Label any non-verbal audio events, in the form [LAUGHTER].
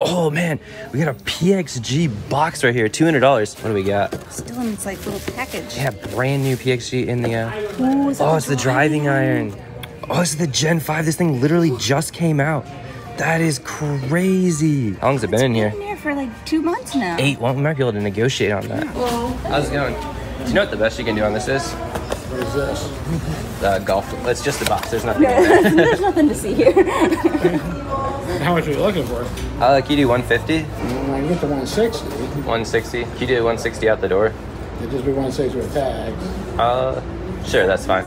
Oh man, we got a PXG box right here, two hundred dollars. What do we got? Still in its like little package. Yeah, brand new PXG in the. Uh, Ooh, oh, it's the driving iron. Oh, it's the Gen Five. This thing literally just came out. That is crazy. How long's it been in here? Been in here for like two months now. Eight. Well, we might be able to negotiate on that. How's it going? Do you know what the best you can do on this is? What is this? The golf. It's just a box. There's nothing. in there. [LAUGHS] There's nothing to see here. [LAUGHS] How much are you looking for? I like you do 150? Mm, I can get to 160. 160? Can you do 160 out the door? It'd just be 160 with tags. Uh, sure, that's fine.